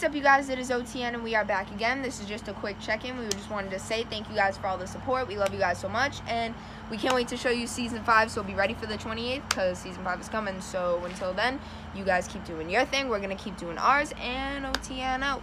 what's up, you guys? It is OTN, and we are back again. This is just a quick check-in. We just wanted to say thank you guys for all the support. We love you guys so much, and we can't wait to show you Season 5, so be ready for the 28th, because Season 5 is coming. So until then, you guys keep doing your thing. We're going to keep doing ours, and OTN out.